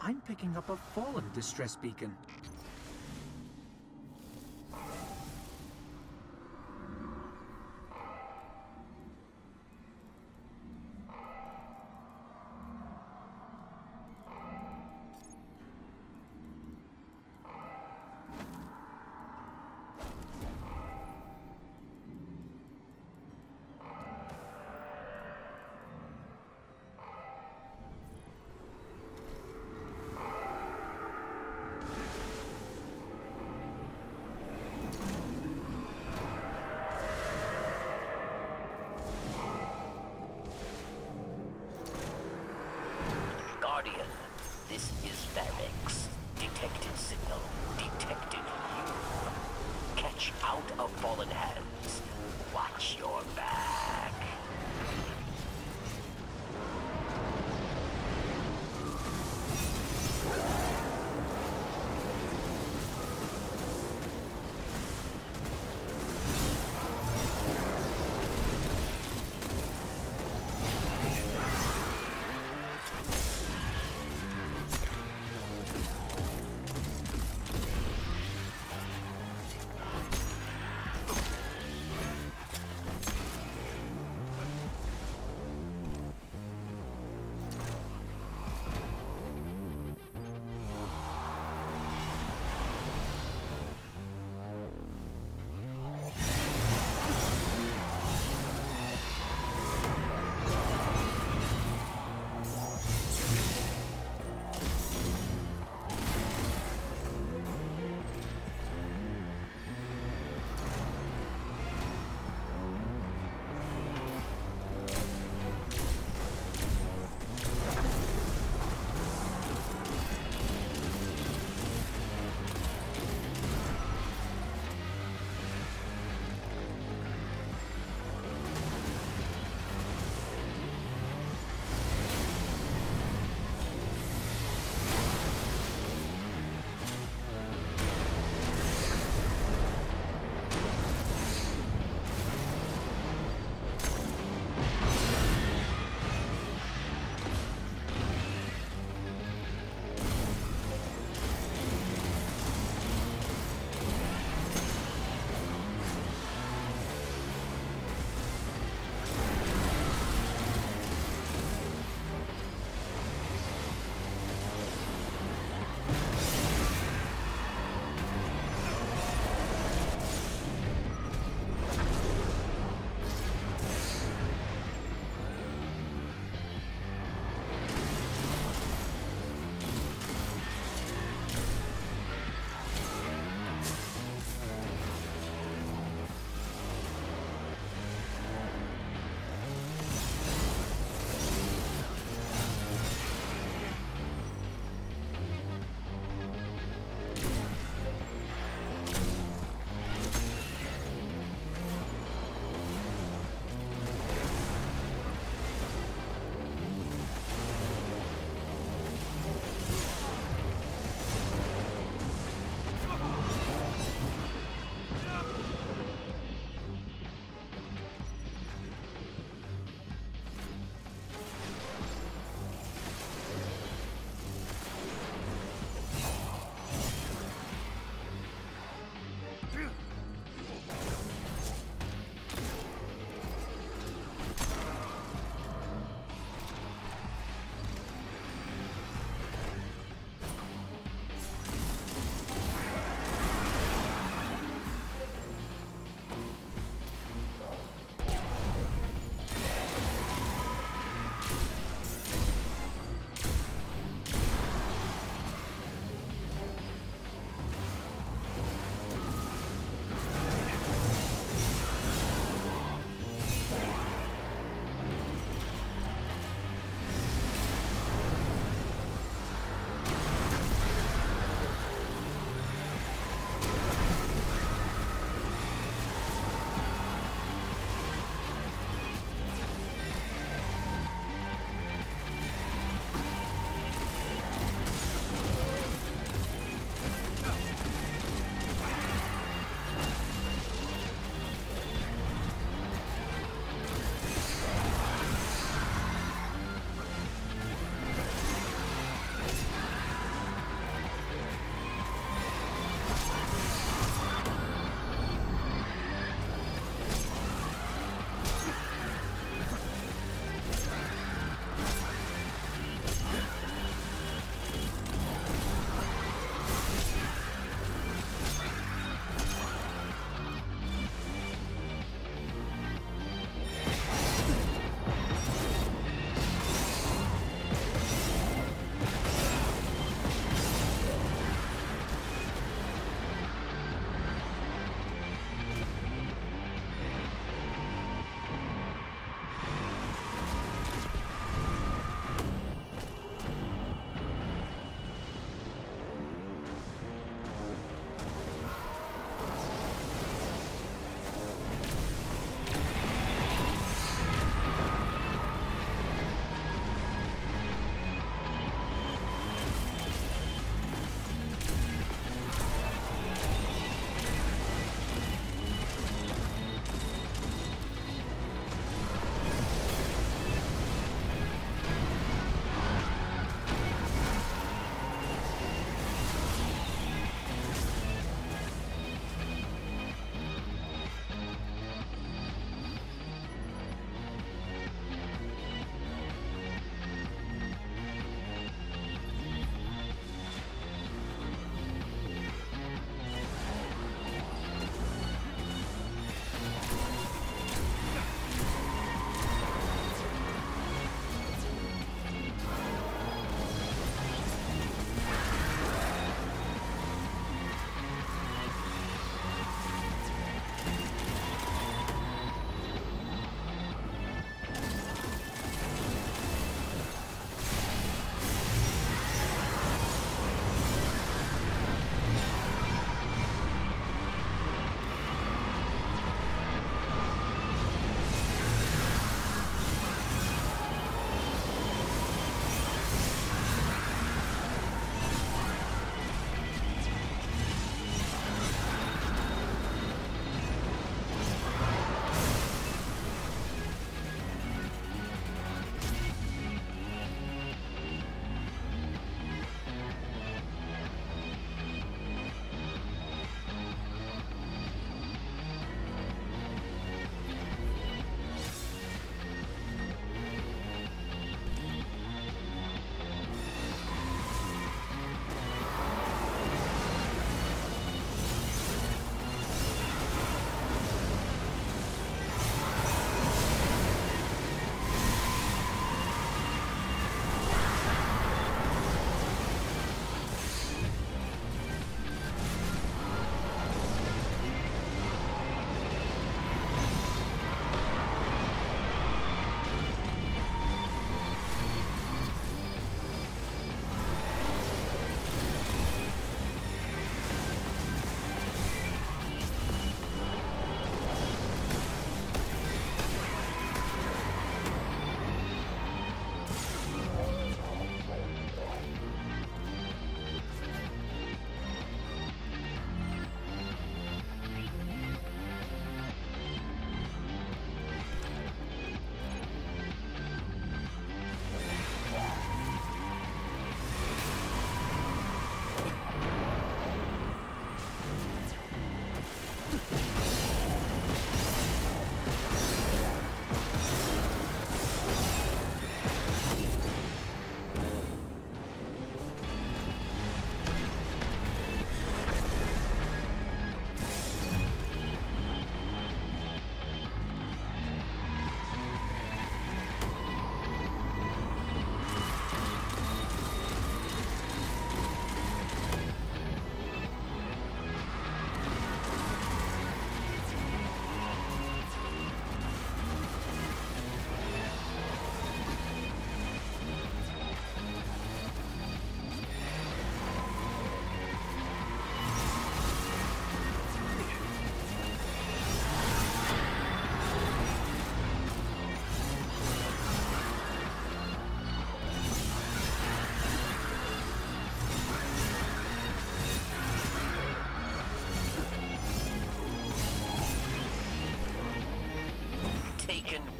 I'm picking up a fallen distress beacon.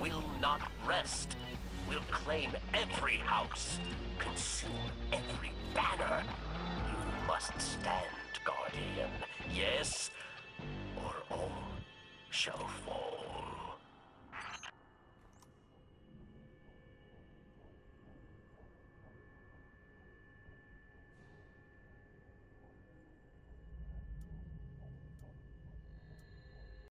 Will not rest. We'll claim every house, consume every banner. You must stand, Guardian. Yes, or all shall.